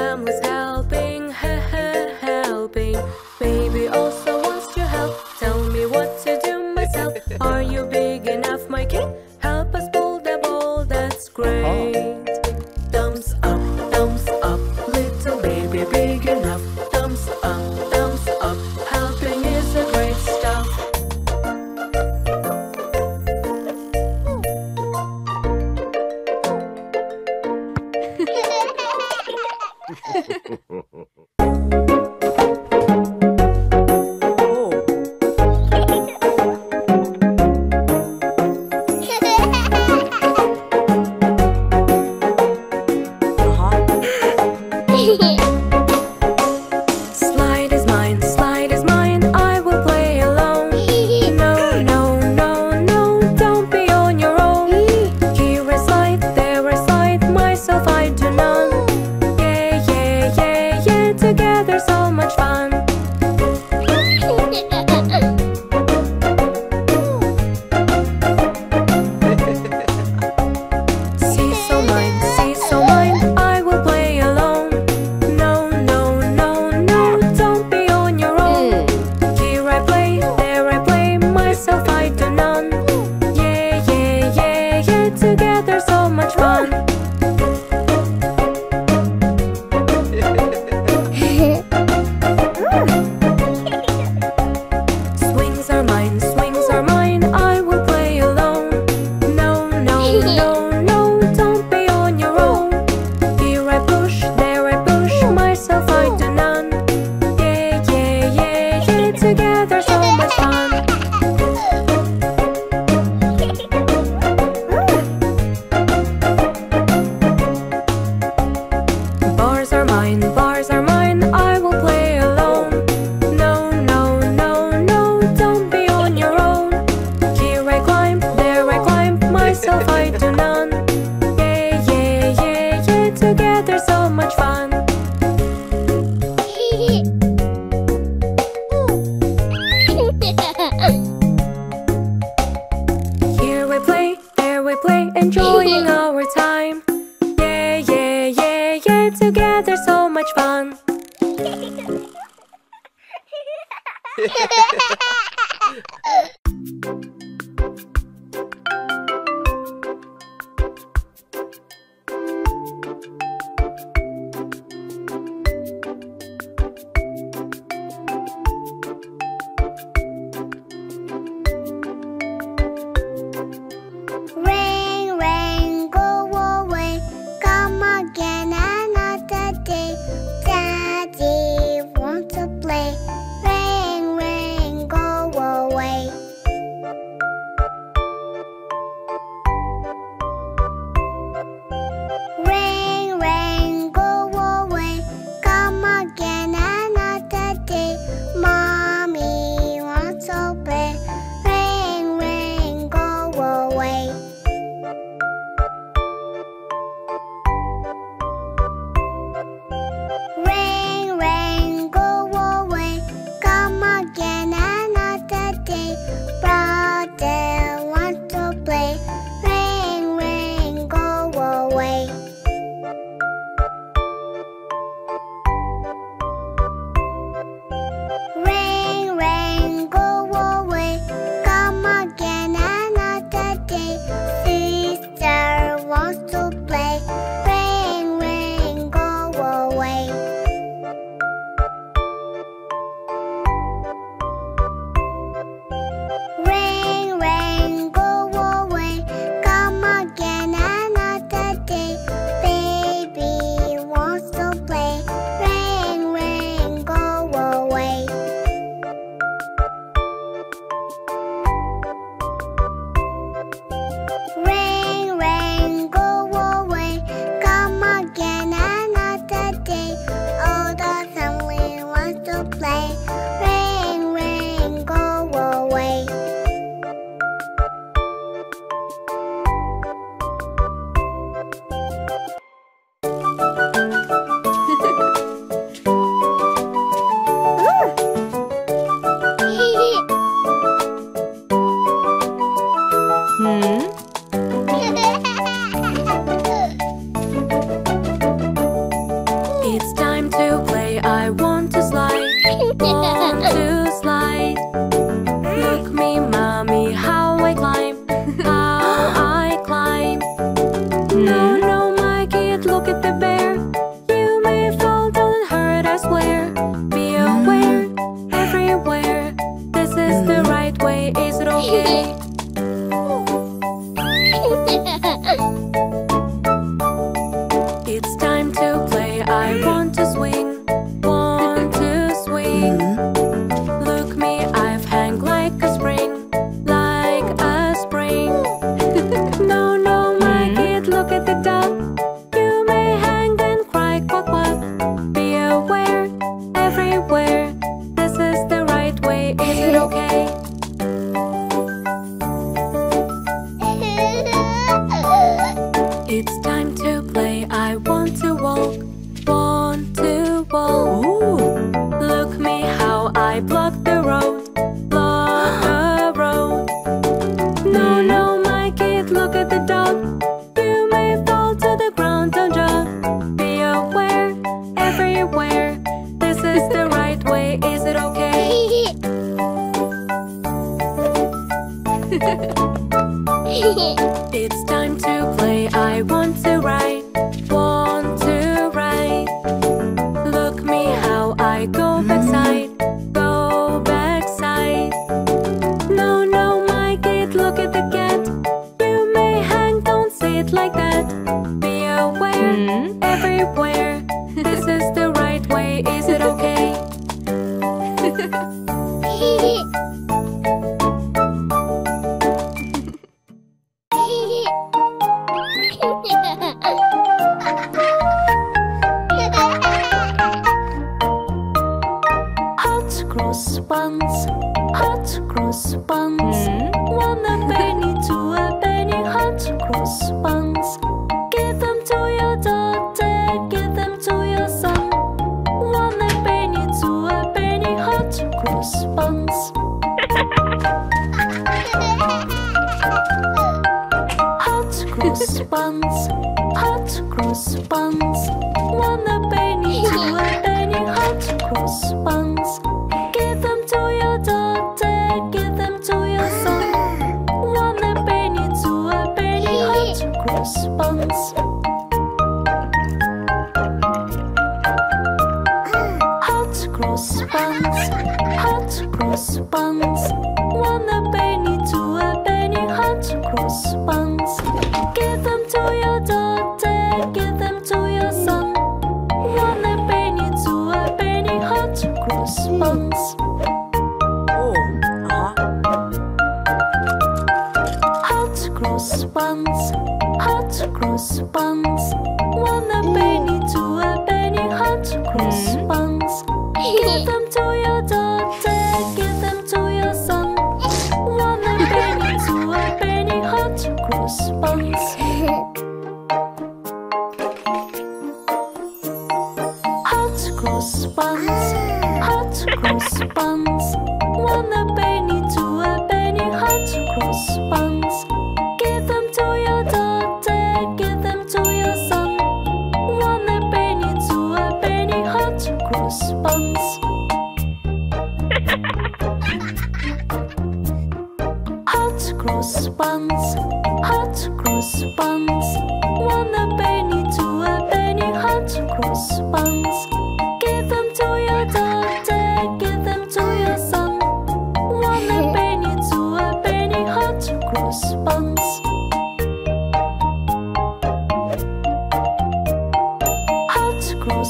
All the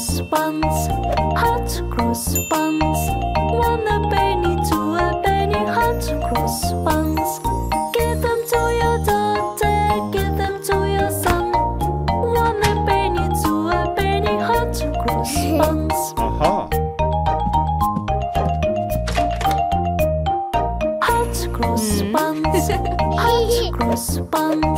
cross buns, hot cross buns. One a penny, two a penny, hot cross buns. Give them to your daughter, give them to your son. One a penny, two a penny, hot cross buns. Aha. Uh-huh. Hot cross buns, hot cross buns.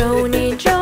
Joni, Joni,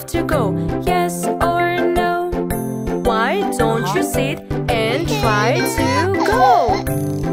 have to go? Yes or no? Why don't you sit and try to go?